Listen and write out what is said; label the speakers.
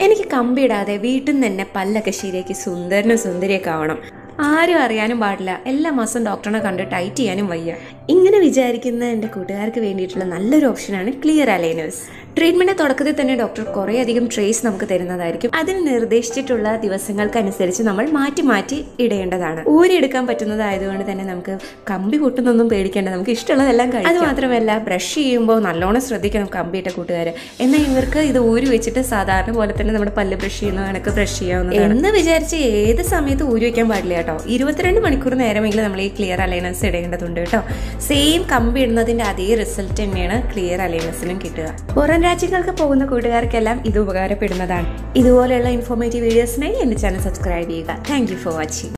Speaker 1: എനിക്ക് കമ്പിടാതെ വീട്ടിൽ നിന്ന് തന്നെ പല്ലൊക്കെ ശരിയാക്കി സുന്ദരനും സുന്ദരിയൊക്കെ ആവണം. ആരും അറിയാനും പാടില്ല. എല്ലാ മാസം ഡോക്ടറിനെ കണ്ട് ടൈറ്റ് ചെയ്യാനും വയ്യ. ഇങ്ങനെ വിചാരിക്കുന്ന എന്റെ കൂട്ടുകാർക്ക് വേണ്ടിയിട്ടുള്ള നല്ലൊരു ഓപ്ഷനാണ് ക്ലിയർ അലൈനേഴ്സ്. ട്രീറ്റ്മെന്റ് തുടക്കത്തിൽ തന്നെ ഡോക്ടർ കുറേ അധികം ട്രേസ് നമുക്ക് തരുന്നതായിരിക്കും. അതിന് നിർദ്ദേശിച്ചിട്ടുള്ള ദിവസങ്ങൾക്കനുസരിച്ച് നമ്മൾ മാറ്റി മാറ്റി ഇടേണ്ടതാണ്. ഊരിയെടുക്കാൻ പറ്റുന്നതായതുകൊണ്ട് തന്നെ നമുക്ക് കമ്പി പൊട്ടുന്നൊന്നും പേടിക്കേണ്ട. നമുക്ക് ഇഷ്ടമുള്ളതെല്ലാം കഴിയും അത് മാത്രമല്ല ബ്രഷ് ചെയ്യുമ്പോൾ നല്ലോണം ശ്രദ്ധിക്കണം കമ്പിയിട്ട കൂട്ടുകാർ എന്നാൽ ഇവർക്ക് ഇത് ഊരി വെച്ചിട്ട് സാധാരണ പോലെ തന്നെ നമ്മുടെ പല്ല് ബ്രഷ് ചെയ്യുന്ന കണക്ക് ബ്രഷ് ചെയ്യാവുന്നതാണ്. എന്ന് വിചാരിച്ച് ഏത് സമയത്ത് ഊരി വയ്ക്കാൻ പാടില്ല. കേട്ടോ. ഇരുപത്തിരണ്ട് മണിക്കൂർ നേരമെങ്കിലും നമ്മൾ ഈ ക്ലിയർ അലൈനൻസ് ഇടേണ്ടതുണ്ട് കേട്ടോ. സെയിം കമ്പി ഇടുന്നതിന്റെ അതേ റിസൾട്ട് തന്നെയാണ് ക്ലിയർ അലൈനൻസിനും കിട്ടുക. പുറം രാജ്യങ്ങൾക്ക് പോകുന്ന കൂട്ടുകാർക്കെല്ലാം ഇത് ഉപകാരപ്പെടുന്നതാണ്. ഇതുപോലെയുള്ള ഇൻഫോർമേറ്റീവ് വീഡിയോസിനായി എന്റെ ചാനൽ സബ്സ്ക്രൈബ് ചെയ്യുക. Thank for watching